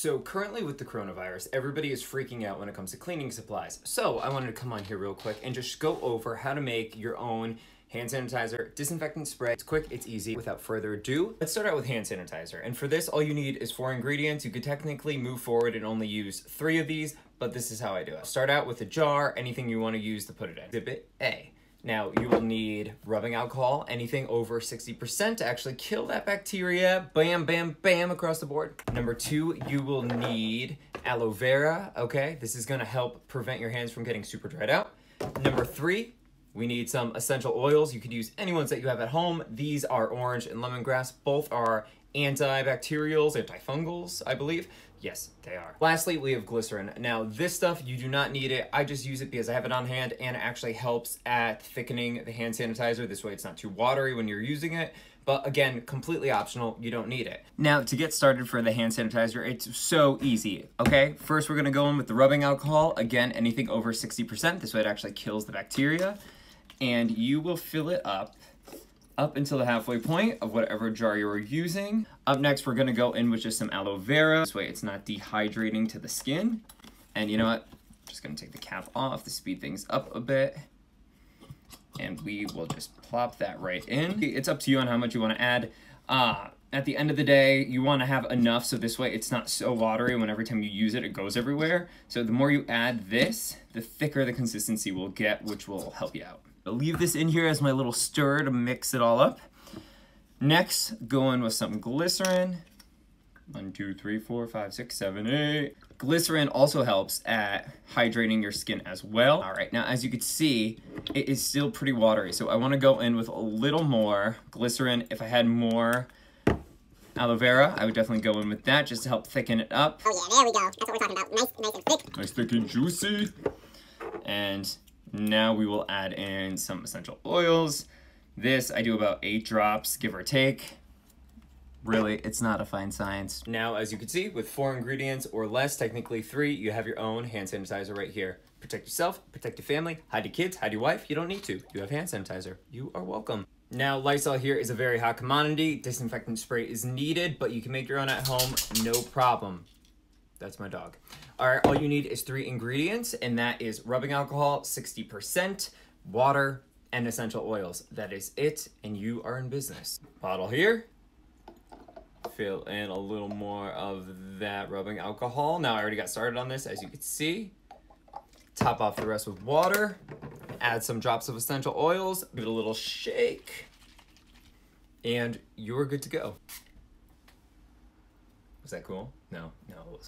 So currently with the coronavirus, everybody is freaking out when it comes to cleaning supplies. So I wanted to come on here real quick and just go over how to make your own hand sanitizer, disinfectant spray. It's quick, it's easy. Without further ado, let's start out with hand sanitizer. And for this, all you need is four ingredients. You could technically move forward and only use three of these, but this is how I do it. Start out with a jar, anything you wanna use to put it in. Exhibit A. Now, you will need rubbing alcohol, anything over 60% to actually kill that bacteria. Bam, bam, bam, across the board. Number two, you will need aloe vera, okay? This is gonna help prevent your hands from getting super dried out. Number three, we need some essential oils. You could use any ones that you have at home. These are orange and lemongrass. Both are antibacterials, antifungals, I believe. Yes, they are. Lastly, we have glycerin. Now, this stuff, you do not need it. I just use it because I have it on hand and it actually helps at thickening the hand sanitizer. This way it's not too watery when you're using it. But again, completely optional, you don't need it. Now, to get started for the hand sanitizer, it's so easy, okay? First, we're gonna go in with the rubbing alcohol. Again, anything over 60%. This way it actually kills the bacteria. And you will fill it up up until the halfway point of whatever jar you're using. Up next, we're gonna go in with just some aloe vera. This way it's not dehydrating to the skin. And you know what? Just gonna take the cap off to speed things up a bit. And we will just plop that right in. It's up to you on how much you wanna add. Uh, at the end of the day, you want to have enough so this way it's not so watery when every time you use it, it goes everywhere. So the more you add this, the thicker the consistency will get, which will help you out. I'll leave this in here as my little stir to mix it all up. Next, go in with some glycerin. One, two, three, four, five, six, seven, eight. Glycerin also helps at hydrating your skin as well. All right, now as you can see, it is still pretty watery. So I wanna go in with a little more glycerin. If I had more aloe vera, I would definitely go in with that just to help thicken it up. Oh yeah, there we go. That's what we're talking about. Nice, nice and thick. Nice thick and juicy. And now we will add in some essential oils. This I do about eight drops, give or take. Really, it's not a fine science. Now, as you can see, with four ingredients or less, technically three, you have your own hand sanitizer right here. Protect yourself, protect your family, hide your kids, hide your wife. You don't need to. You have hand sanitizer. You are welcome. Now, Lysol here is a very hot commodity. Disinfectant spray is needed, but you can make your own at home, no problem. That's my dog. All right, all you need is three ingredients, and that is rubbing alcohol, 60%, water, and essential oils. That is it, and you are in business. Bottle here. Fill in a little more of that rubbing alcohol. Now, I already got started on this, as you can see. Top off the rest with water. Add some drops of essential oils. Give it a little shake. And you're good to go. Was that cool? No, no.